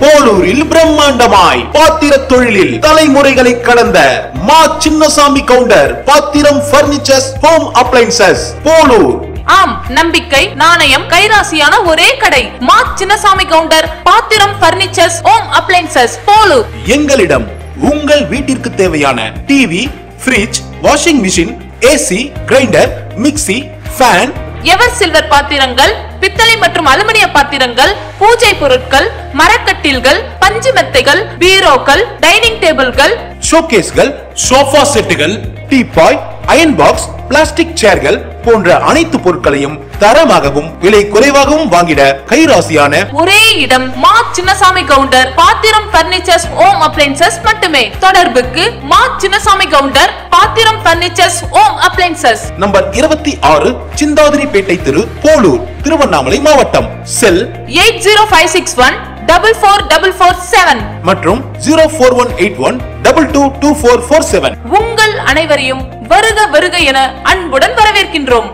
போலூரில் பிரம்மாண்டமாய் பாத்திர தொழிலில் தலைமுறைகளை கடந்த மா சின்னசாமி கவுண்டர் பாத்திரம் பர்னிச்சர்ஸ் ஹோம் அப்ளைன்சஸ் போலூர். ஆம் நம்பிக்கை நாணயம் கைராசியான ஒரே கடை. மா சின்னசாமி கவுண்டர் பாத்திரம் பர்னிச்சர்ஸ் ஹோம் அப்ளைன்சஸ் போலூர். எங்களிடம் உங்கள் வீட்டிற்கு தேவையான TV fridge washing machine AC grinder mixie fan ever silver பாத்திரங்கள் பித்தளை மற்றும் அலுமினிய பாத்திரங்கள் பூஜை பொருட்கள் மரக்கட்டில்கள் பஞ்சு மெத்தைகள் பீரோக்கள் டைனிங் டேபிள்கள். ஷோகேஸ்கள் சோஃபா செட்டுகள் டீபாய் அயன் பாக்ஸ் பிளாஸ்டிக் சேர்கள் போன்ற அனைத்து பொருட்களையும் தரமாகவும் விலை குறைவாகவும் வாங்கிட கைராசியான ஒரே இடம் மா சின்னசாமி கவுண்டர் பாத்திரம் பர்னிச்சர்ஸ் ஹோம் அப்ளைன்சஸ் மட்டுமே. தொடர்புக்கு மா சின்னசாமி கவுண்டர் பாத்திரம் பர்னிச்சர்ஸ் ஹோம் அப்ளைன்சஸ் நம்பர் இருபத்தி ஆறு சிந்தாதிரிப்பேட்டை தெரு போலூர் திருவண்ணாமலை மாவட்டம். Cell eight zero five six one double four double four மற்றும் zero four one eight one double two two four four seven உங்கள் அனைவரையும் வருக வருக என அன்புடன் வரவேற்கின்றோம்.